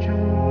you